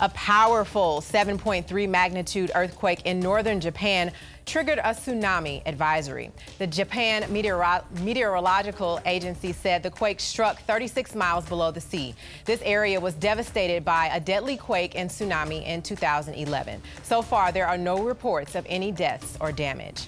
A powerful 7.3 magnitude earthquake in northern Japan triggered a tsunami advisory. The Japan Meteorological Agency said the quake struck 36 miles below the sea. This area was devastated by a deadly quake and tsunami in 2011. So far, there are no reports of any deaths or damage.